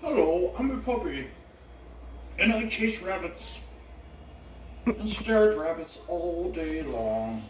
Hello, I'm a puppy, and I chase rabbits and stare at rabbits all day long.